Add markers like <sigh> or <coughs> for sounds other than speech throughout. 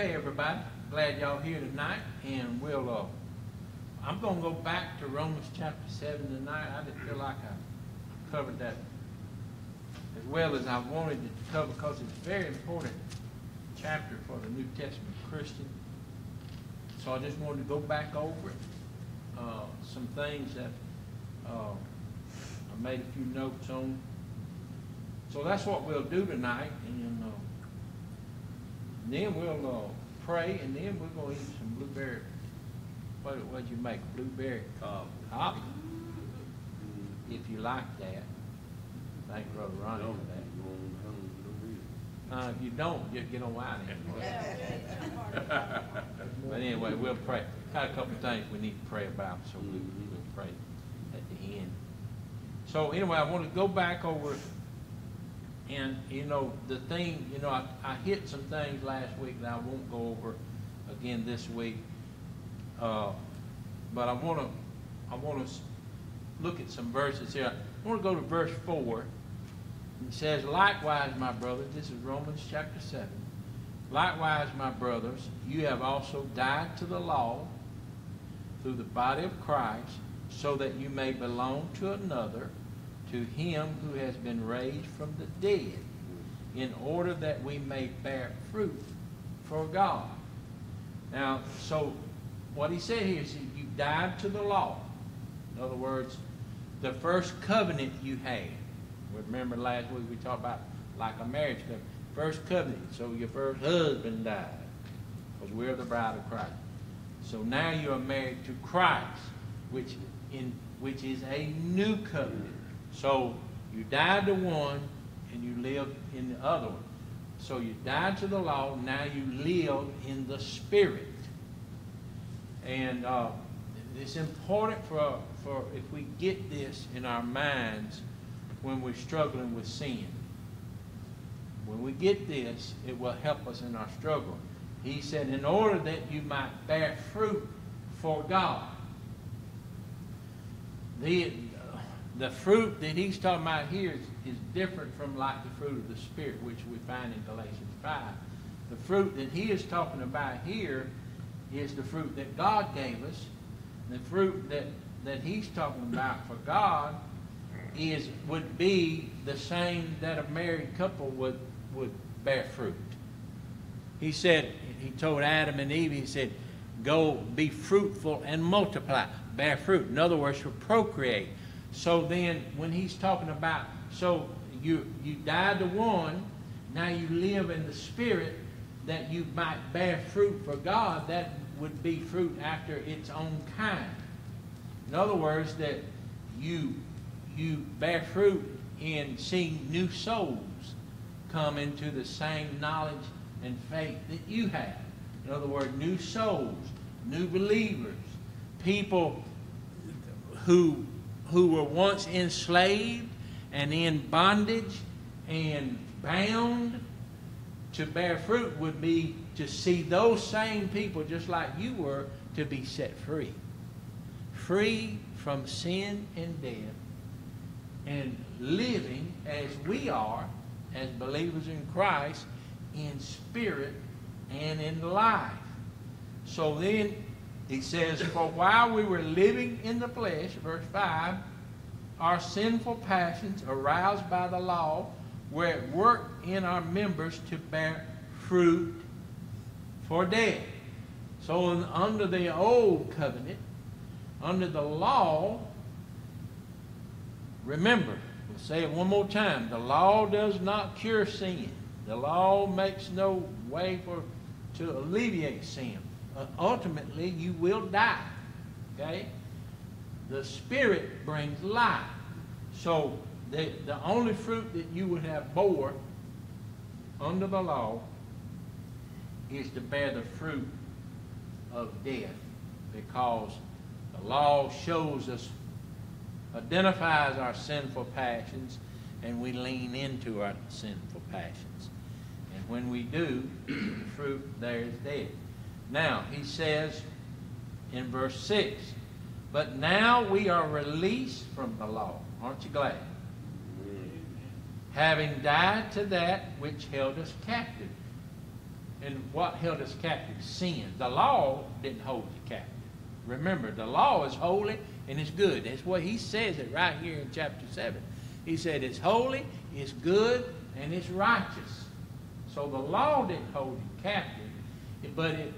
Okay, everybody, glad y'all here tonight, and we'll, uh, I'm gonna go back to Romans chapter seven tonight. I didn't feel like I covered that as well as I wanted to cover, because it's a very important chapter for the New Testament Christian. So I just wanted to go back over it, uh, some things that, uh, I made a few notes on. So that's what we'll do tonight, and, uh, then we'll, uh, pray, and then we're gonna eat some blueberry, what, what'd you make, blueberry uh, Cobb. coffee? If you like that. Thank Brother Ronnie for that. you won't hung no real. Uh, if you don't, just get on out of. But anyway, we'll pray. Got a couple of things we need to pray about, so we, we'll pray at the end. So anyway, I want to go back over, and, you know, the thing, you know, I, I hit some things last week that I won't go over again this week. Uh, but I want to, I want to look at some verses here. I want to go to verse four. It says, Likewise, my brothers, this is Romans chapter 7. Likewise, my brothers, you have also died to the law through the body of Christ, so that you may belong to another, to him who has been raised from the dead, in order that we may bear fruit for God. Now, so what he said here is you died to the law. In other words, the first covenant you had. Remember last week we talked about like a marriage covenant. First covenant. So your first husband died. Because we're the bride of Christ. So now you are married to Christ, which in which is a new covenant. So you died to one and you live in the other one. So you died to the law, now you live in the spirit. And uh, it's important for, for if we get this in our minds when we're struggling with sin. When we get this, it will help us in our struggle. He said, in order that you might bear fruit for God. The, the fruit that he's talking about here is, is different from like the fruit of the Spirit, which we find in Galatians 5. The fruit that he is talking about here is the fruit that God gave us. The fruit that, that he's talking about for God is would be the same that a married couple would, would bear fruit. He said, he told Adam and Eve, he said, go be fruitful and multiply, bear fruit. In other words, procreate. So then when he's talking about, so you you died to one, now you live in the spirit that you might bear fruit for God, that would be fruit after its own kind. In other words, that you you bear fruit in seeing new souls come into the same knowledge and faith that you have. In other words, new souls, new believers, people who who were once enslaved and in bondage and bound to bear fruit would be to see those same people, just like you were, to be set free. Free from sin and death and living as we are, as believers in Christ, in spirit and in life. So then he says, For while we were living in the flesh, verse 5, our sinful passions aroused by the law were at work in our members to bear fruit for death. So under the old covenant, under the law, remember, we'll say it one more time, the law does not cure sin. The law makes no way for to alleviate sin. Uh, ultimately, you will die. Okay? The Spirit brings life. So the, the only fruit that you would have bore under the law is to bear the fruit of death because the law shows us, identifies our sinful passions, and we lean into our sinful passions. And when we do, the fruit there is death. Now, he says in verse 6, but now we are released from the law. Aren't you glad? Having died to that which held us captive. And what held us captive? Sin. The law didn't hold you captive. Remember, the law is holy and it's good. That's what he says it right here in chapter 7. He said it's holy, it's good, and it's righteous. So the law didn't hold you captive, but it,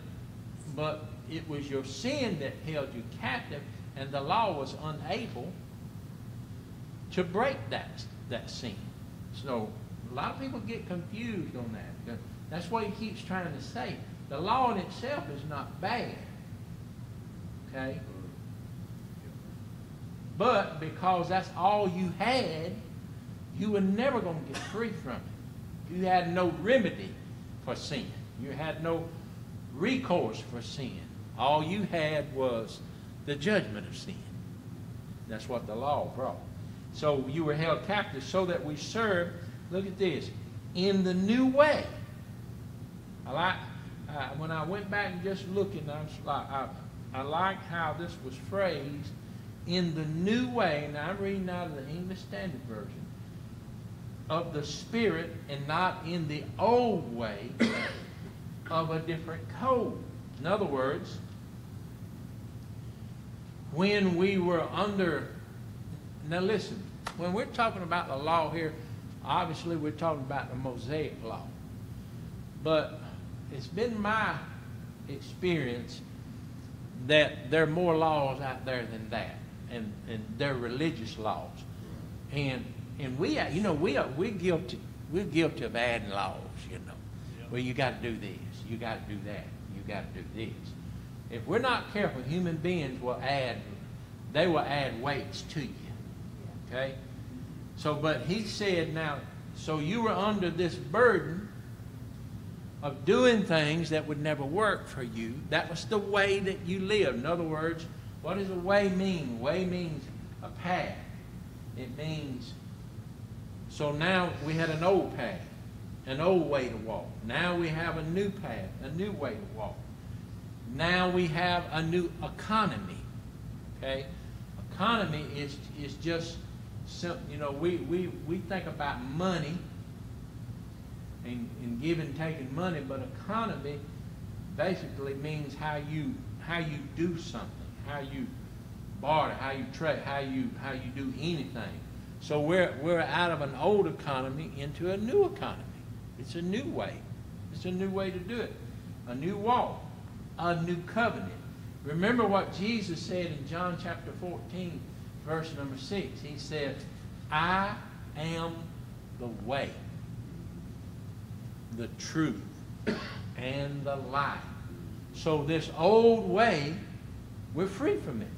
but it was your sin that held you captive, and the law was unable to break that, that sin. So a lot of people get confused on that. That's what he keeps trying to say. The law in itself is not bad. Okay? But because that's all you had, you were never going to get free from it. You had no remedy for sin. You had no recourse for sin. All you had was the judgment of sin. That's what the law brought. So you were held captive so that we serve, look at this, in the new way. I like, uh, when I went back and just looking, I, like, I, I like how this was phrased in the new way. Now I'm reading out of the English Standard Version of the Spirit and not in the old way of a different code. In other words, when we were under, now listen, when we're talking about the law here, obviously we're talking about the Mosaic law. But it's been my experience that there are more laws out there than that, and, and they're religious laws. And and we, you know, we are we're guilty we're guilty of adding laws, you know. Well, you got to do this, you got to do that, you got to do this. If we're not careful, human beings will add they will add weights to you. Okay? So, but he said, now, so you were under this burden of doing things that would never work for you. That was the way that you lived. In other words, what does a way mean? Way means a path. It means, so now we had an old path, an old way to walk. Now we have a new path, a new way to walk. Now we have a new economy. Okay? Economy is, is just, you know, we, we, we think about money and, and giving, taking money, but economy basically means how you how you do something, how you barter, how you trade, how you how you do anything. So we're we're out of an old economy into a new economy. It's a new way. It's a new way to do it. A new walk, a new covenant. Remember what Jesus said in John chapter 14, verse number 6. He said, I am the way the truth, and the life. So this old way, we're free from it.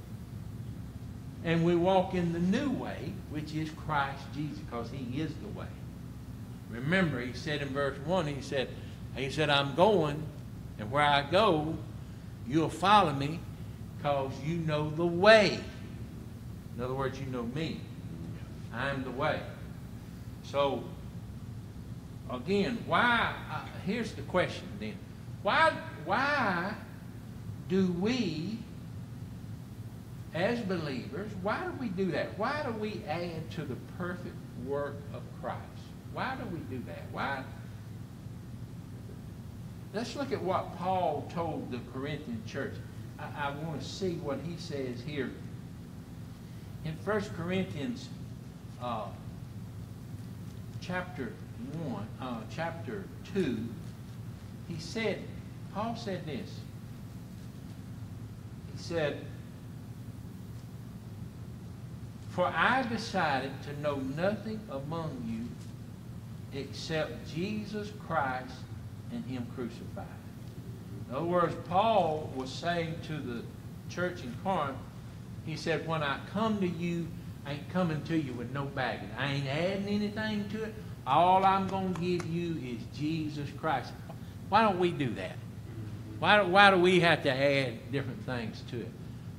And we walk in the new way, which is Christ Jesus, because he is the way. Remember, he said in verse 1, he said, he said, I'm going, and where I go, you'll follow me, because you know the way. In other words, you know me. I'm the way. So again, why, uh, here's the question then. Why, why do we, as believers, why do we do that? Why do we add to the perfect work of Christ? Why do we do that? Why? Let's look at what Paul told the Corinthian church. I, I want to see what he says here. In 1 Corinthians uh, chapter 1, uh, chapter 2, he said, Paul said this. He said, For I decided to know nothing among you except Jesus Christ and Him crucified. In other words, Paul was saying to the church in Corinth, he said, When I come to you, I ain't coming to you with no baggage. I ain't adding anything to it. All I'm going to give you is Jesus Christ. Why don't we do that? Why do, why do we have to add different things to it?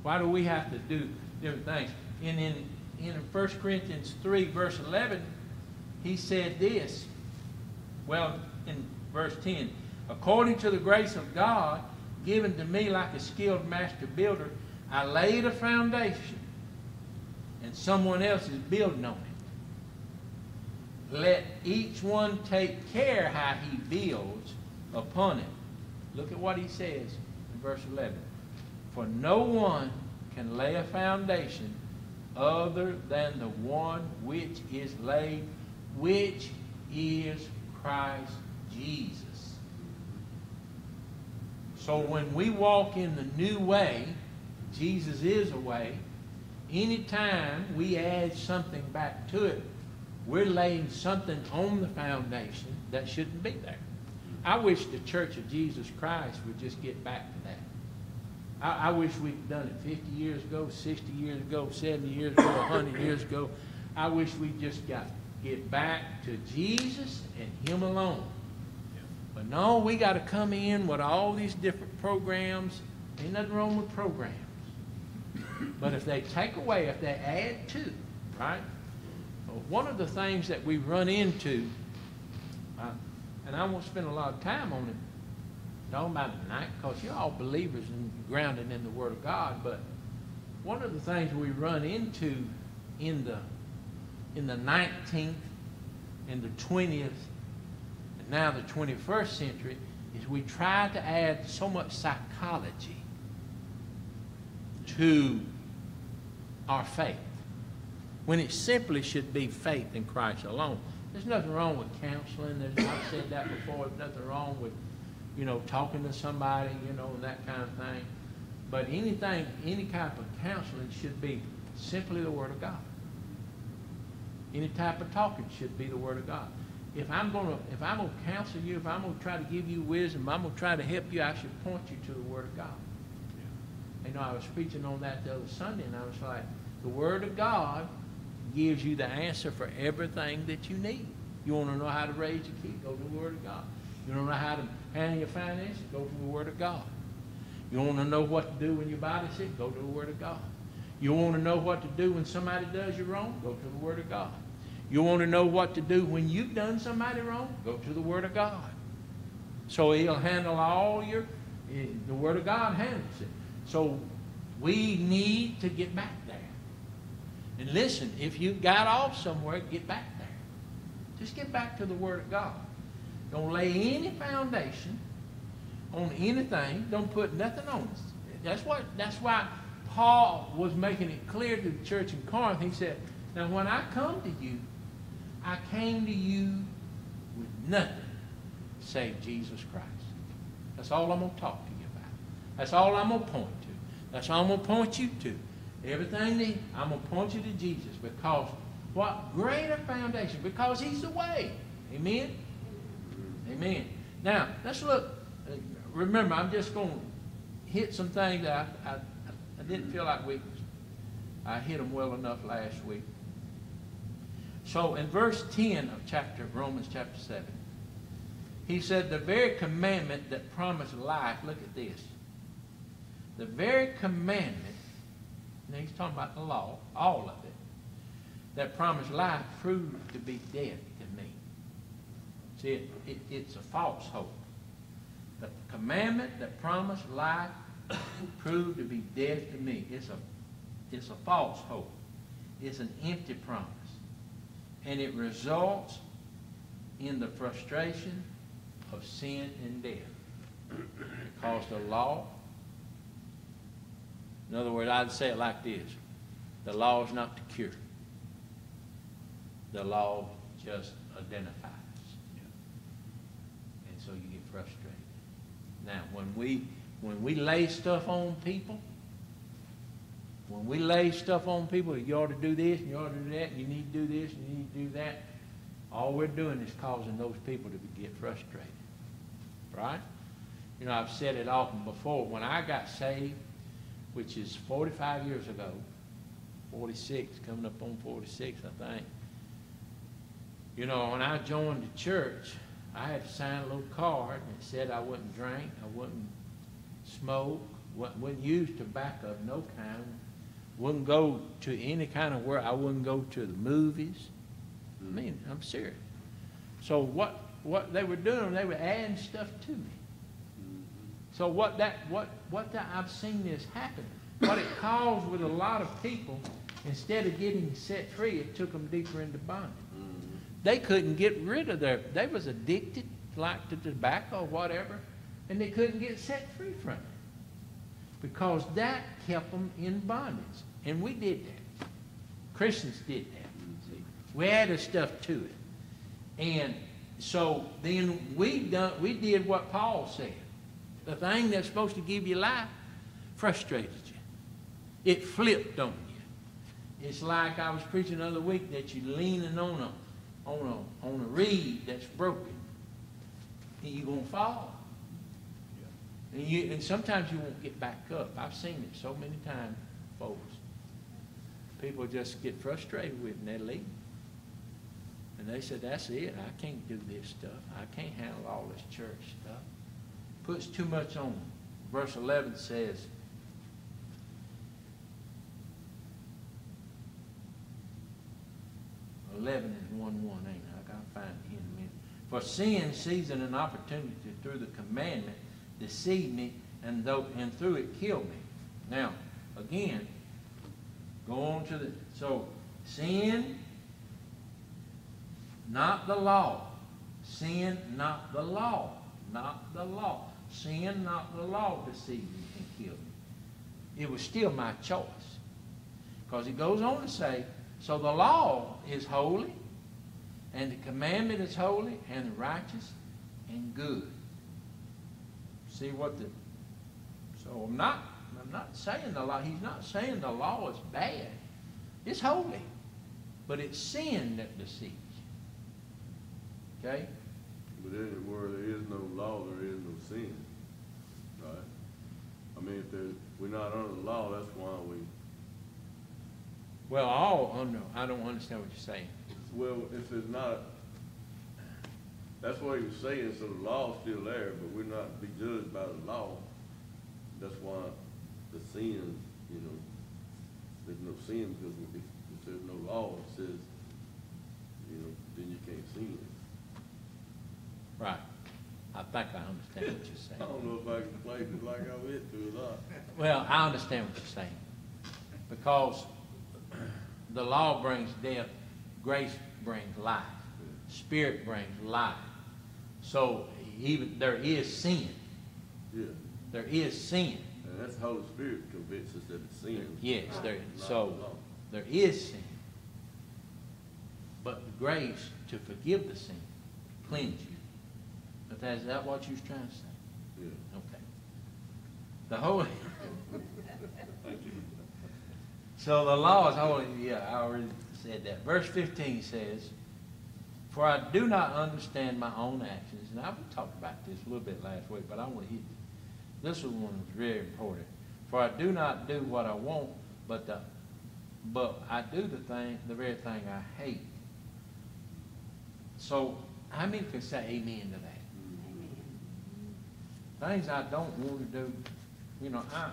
Why do we have to do different things? And in, in 1 Corinthians 3, verse 11, he said this. Well, in verse 10, according to the grace of God given to me like a skilled master builder, I laid a foundation, and someone else is building on it let each one take care how he builds, upon it. Look at what he says in verse 11. For no one can lay a foundation other than the one which is laid, which is Christ Jesus. So when we walk in the new way, Jesus is a way, anytime we add something back to it, we're laying something on the foundation that shouldn't be there. I wish the Church of Jesus Christ would just get back to that. I, I wish we'd done it 50 years ago, 60 years ago, 70 years ago, 100 years ago. I wish we'd just got get back to Jesus and Him alone. But no, we got to come in with all these different programs. Ain't nothing wrong with programs. But if they take away, if they add to, right? Well, one of the things that we run into, uh, and I won't spend a lot of time on it, talking about it tonight, because you're all believers and grounded in the Word of God. But one of the things we run into in the in the 19th, in the 20th, and now the 21st century is we try to add so much psychology to our faith when it simply should be faith in Christ alone. There's nothing wrong with counseling. There's, I've said that before. There's nothing wrong with, you know, talking to somebody, you know, that kind of thing. But anything, any type of counseling should be simply the Word of God. Any type of talking should be the Word of God. If I'm going to, if I'm going to counsel you, if I'm going to try to give you wisdom, I'm going to try to help you, I should point you to the Word of God. You know, I was preaching on that the other Sunday, and I was like, the Word of God gives you the answer for everything that you need. You want to know how to raise your kid? Go to the Word of God. You don't know how to handle your finances? Go to the Word of God. You want to know what to do when your body's sick? Go to the Word of God. You want to know what to do when somebody does you wrong? Go to the Word of God. You want to know what to do when you've done somebody wrong? Go to the Word of God. So He'll handle all your, the Word of God handles it. So we need to get back there. And listen, if you got off somewhere, get back there. Just get back to the Word of God. Don't lay any foundation on anything. Don't put nothing on it. That's what. That's why Paul was making it clear to the church in Corinth. He said, "Now, when I come to you, I came to you with nothing save Jesus Christ. That's all I'm going to talk to you about. That's all I'm going to point to. That's all I'm going to point you to. Everything that I'm going to point you to Jesus because what greater foundation? Because He's the way. Amen? Amen. Now, let's look. Remember, I'm just going to hit some things that I, I, I didn't feel like we, I hit them well enough last week. So in verse 10 of chapter Romans chapter 7, he said, the very commandment that promised life, look at this. The very commandment, now he's talking about the law, all of it, that promised life proved to be dead to me. See, it, it, it's a false hope. The commandment that promised life <coughs> proved to be dead to me. It's a, it's a false hope. It's an empty promise and it results in the frustration of sin and death. Because the law, in other words, I'd say it like this the law is not the cure, the law just identifies. And so you get frustrated. Now, when we when we lay stuff on people, when we lay stuff on people, you ought to do this, and you ought to do that, you need to do this, and you need to do that, all we're doing is causing those people to get frustrated. Right? You know, I've said it often before. When I got saved, which is 45 years ago, 46, coming up on 46, I think. You know, when I joined the church, I had to sign a little card that said I wouldn't drink, I wouldn't smoke, wouldn't use tobacco of no kind, wouldn't go to any kind of work. I wouldn't go to the movies. I mm-hmm. mean, I'm serious. So what what they were doing, they were adding stuff to me. Mm-hmm. So what that what what that I've seen this happen. What it caused with a lot of people, instead of getting set free, it took them deeper into bondage. Mm-hmm. They couldn't get rid of their. They was addicted like to tobacco or whatever, and they couldn't get set free from it. Because that kept them in bondage. And we did that. Christians did that. We added stuff to it. And so then we done we did what Paul said. The thing that's supposed to give you life frustrated you. It flipped on you. It's like I was preaching the other week that you're leaning on a on a on a reed that's broken. And you're gonna fall. And you and sometimes you won't get back up. I've seen it so many times, folks. People just get frustrated with it and they leave. And they said, that's it. I can't do this stuff. I can't handle all this church stuff. Puts too much on. Verse 11 says, Eleven is one one, ain't it? I gotta find it in a minute. For sin seizing an opportunity through the commandment deceived me and though and through it killed me. Now, again, go on to the so sin not the law. Sin, not the law. Not the law. Sin, not the law, deceived me and killed me. It was still my choice. Because he goes on to say, so the law is holy, and the commandment is holy, and righteous, and good. See what the so I'm not I'm not saying the law, he's not saying the law is bad. It's holy. But it's sin that deceives. Okay? But anywhere there is no law, there is no sin. Right? I mean, if there, we're not under the law, that's why we, Well, all under, I don't understand what you're saying. well, if it's not, that's what he was saying, so the law's still there, but we're not to be judged by the law. That's why the sin, you know, there's no sin because if, if there's no law, it says, you know, then you can't sin. Right. I think I understand what you're saying. <laughs> I don't know if I can play it like I went through a lot. Well, I understand what you're saying. Because the law brings death, grace brings life, spirit brings life. So even there is sin. Yeah, There is sin. and that's the Holy Spirit convicts us that it's sin. Yes, there, so there is sin. But the grace to forgive the sin, cleanse you. But that, is that what you was trying to say? Yeah. Okay. The holy. <laughs> So the law is holy, yeah, I already said that. Verse fifteen says, For I do not understand my own actions. And I we talked about this a little bit last week, but I want to hit this one was very important. For I do not do what I want, but the but I do the thing, the very thing I hate. So how many can say amen to that? things I don't want to do, you know, I,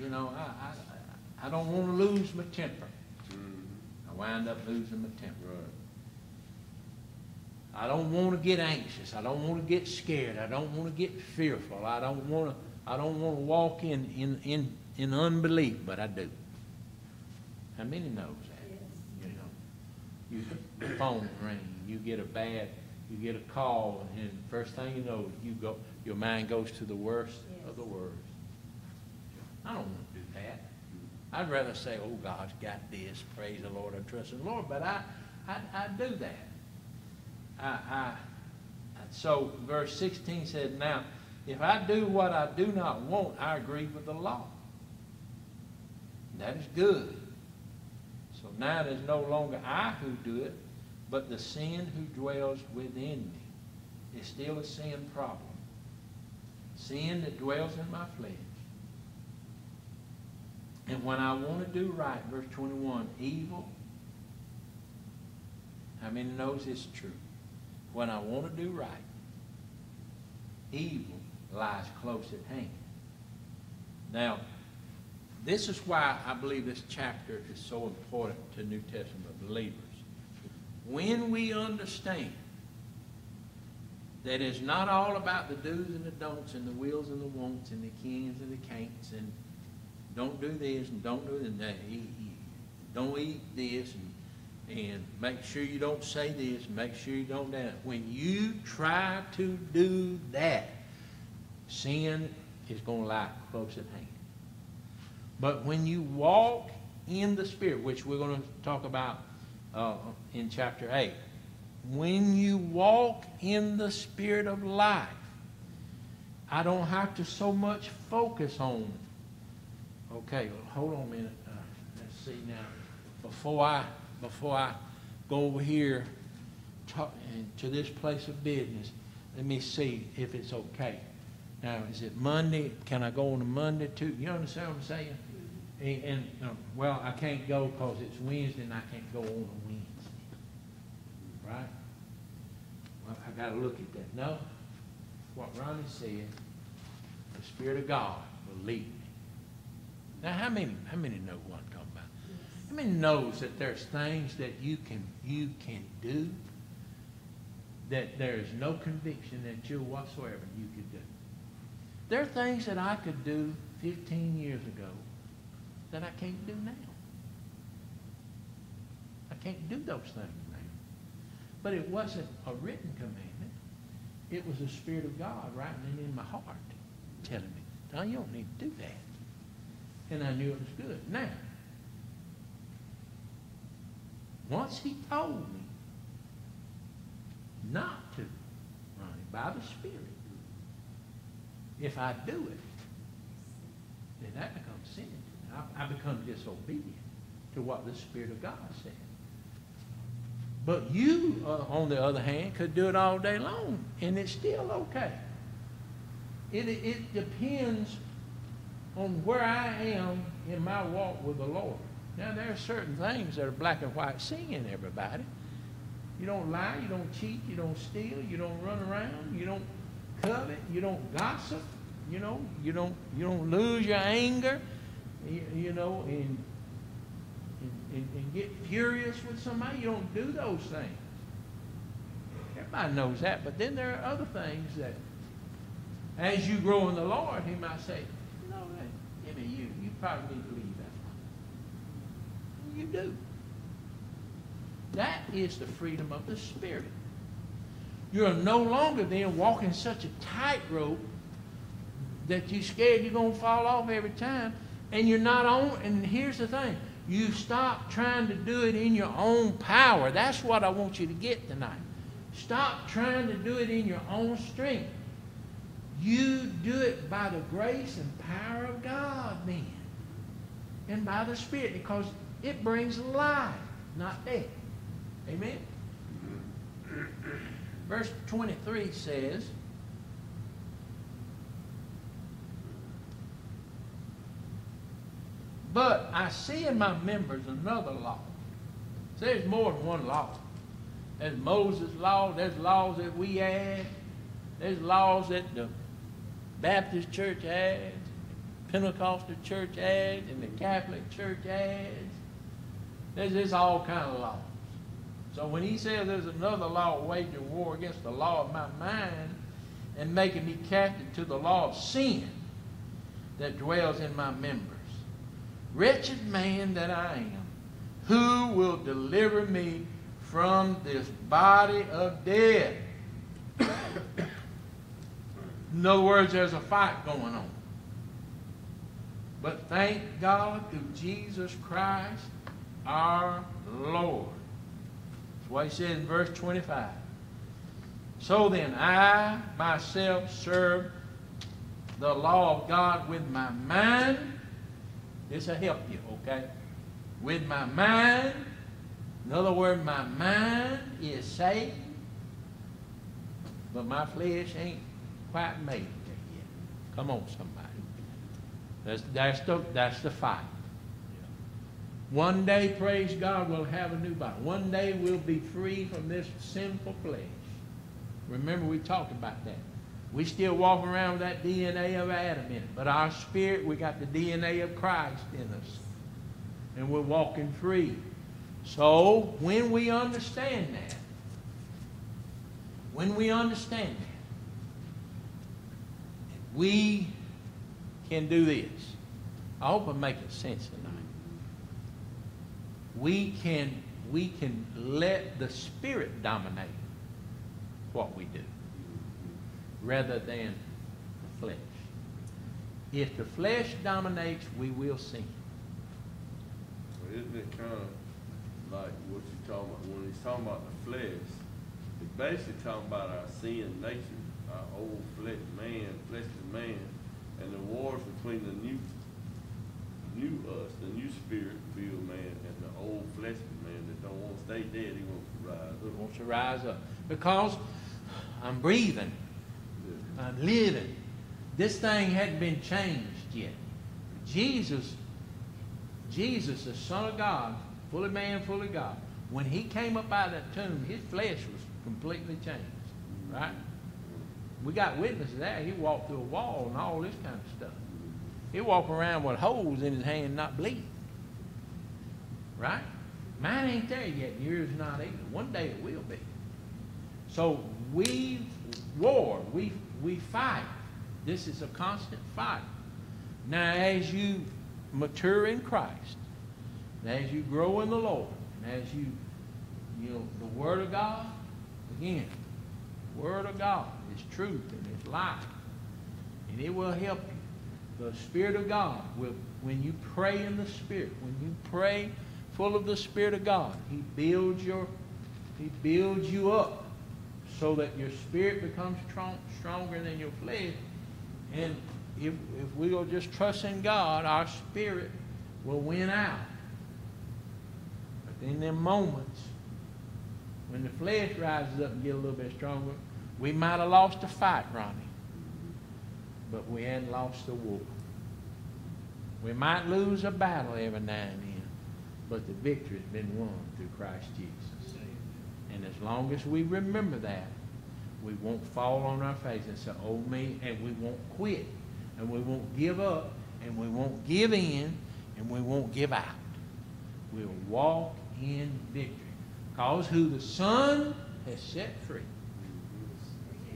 you know, I, I, I don't want to lose my temper. Mhm. I wind up losing my temper. Right. I don't want to get anxious. I don't want to get scared. I don't want to get fearful. I don't want to, I don't want to walk in, in, in, in unbelief, but I do. How many knows that? You know, you, the phone ring, you get a bad, you get a call, and first thing you know, you go, your mind goes to the worst of the worst. I don't want to do that. I'd rather say, oh, God's got this, praise the Lord, I trust in the Lord, but I, I, I do that. I, I, so verse 16 said, now, if I do what I do not want, I agree with the law. That is good. So now it is no longer I who do it, but the sin who dwells within me. It's still a sin problem. Sin that dwells in my flesh. And when I want to do right, verse 21, evil, how many knows it's true? When I want to do right, evil lies close at hand. Now, this is why I believe this chapter is so important to New Testament believers. When we understand that it's not all about the do's and the don'ts and the wills and the wants and the cans and the can'ts and don't do this and don't do that, don't eat this and and make sure you don't say this, make sure you don't that. When you try to do that, sin is going to lie close at hand. But when you walk in the Spirit, which we're going to talk about uh, in chapter 8, when you walk in the Spirit of life, I don't have to so much focus on. Okay, well, hold on a minute. Uh, let's see now. Before I before I go over here talk, to this place of business, let me see if it's okay. Now, is it Monday? Can I go on a Monday too? You understand what I'm saying? And, and um, well, I can't go because it's Wednesday and I can't go on a Wednesday. Right? Well, I got to look at that. No, what Ronnie said, the Spirit of God will lead me. Now, how many, how many know what I'm many knows that there's things that you can, you can do that there is no conviction that you whatsoever you could do? There are things that I could do 15 years ago that I can't do now. I can't do those things now. But it wasn't a written commandment. It was the Spirit of God writing it in my heart, telling me, no, you don't need to do that. And I knew it was good. Now, once he told me not to, Ronnie, by the Spirit, if I do it, then that becomes sin. I, I become disobedient to what the Spirit of God said. But you, uh, on the other hand, could do it all day long, and it's still okay. It, it depends on where I am in my walk with the Lord. Now, there are certain things that are black and white sin, everybody. You don't lie, you don't cheat, you don't steal, you don't run around, you don't covet, you don't gossip, you know, you don't, you don't lose your anger, you, you know, and, and, and get furious with somebody. You don't do those things. Everybody knows that. But then there are other things that, as you grow in the Lord, He might say, you know, maybe you, you probably need to leave that. You do. That is the freedom of the Spirit. You're no longer then walking such a tightrope that you're scared you're going to fall off every time. And you're not on, and here's the thing you stop trying to do it in your own power. That's what I want you to get tonight. Stop trying to do it in your own strength. You do it by the grace and power of God then. And by the Spirit, because it brings life, not death. Amen? Verse 23 says, But I see in my members another law. So there's more than one law. There's Moses' law, there's laws that we add, there's laws that the Baptist church adds, Pentecostal church adds, and the Catholic church adds. There's all kind of laws. So when he says there's another law waging war against the law of my mind and making me captive to the law of sin that dwells in my members, Wretched man that I am, who will deliver me from this body of death? <coughs> In other words, there's a fight going on. But thank God through Jesus Christ our Lord. That's what he says in verse 25. So then, I myself serve the law of God with my mind this will help you, okay? With my mind, in other words, my mind is saved, but my flesh ain't quite made there yet. Come on, somebody. That's, that's, the, that's the fight. One day, praise God, we'll have a new body. One day we'll be free from this sinful flesh. Remember, we talked about that. We still walk around with that DNA of Adam in it. But our spirit, we got the DNA of Christ in us. And we're walking free. So when we understand that, when we understand that, we can do this. I hope I'm making sense tonight. We can we can let the Spirit dominate what we do rather than the flesh. If the flesh dominates, we will sin. Well, isn't it kind of like what you talking about, when he's talking about the flesh, he's basically talking about our sin nature, our old flesh man, fleshly man, and the wars between the new, new us, the new spirit-filled man, and the old fleshly man that don't want to stay dead, he wants to rise up. wants to rise up? Because I'm breathing, I'm living. This thing hadn't been changed yet. Jesus, Jesus, the Son of God, fully man, fully God, when he came up out of that tomb, his flesh was completely changed. Mm-hmm. Right? We got witnesses of that. He walked through a wall and all this kind of stuff. He walked around with holes in his hand, not bleeding. Right? Mine ain't there yet, and yours not either. One day it will be. So we war, we we fight. This is a constant fight. Now, as you mature in Christ, and as you grow in the Lord, and as you, you know, the Word of God, again, Word of God is truth and it's life, and it will help you. The Spirit of God will, when you pray in the Spirit, when you pray full of the Spirit of God, He builds your, He builds you up so that your spirit becomes strong, stronger than your flesh. And if, if we will just trust in God, our spirit will win out. But in them moments, when the flesh rises up and get a little bit stronger, we might have lost a fight, Ronnie. But we hadn't lost the war. We might lose a battle every now and then, but the victory's been won through Christ Jesus. And as long as we remember that, we won't fall on our face and say, oh me, and we won't quit, and we won't give up, and we won't give in, and we won't give out. We'll walk in victory. Because who the Son has set free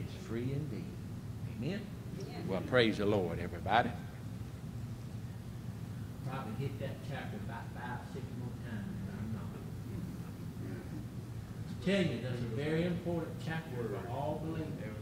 is free indeed. Amen? Well, praise the Lord, everybody. Probably hit that chapter about five, six more times, but I'm not. Tell you, that's a very important chapter for all believers.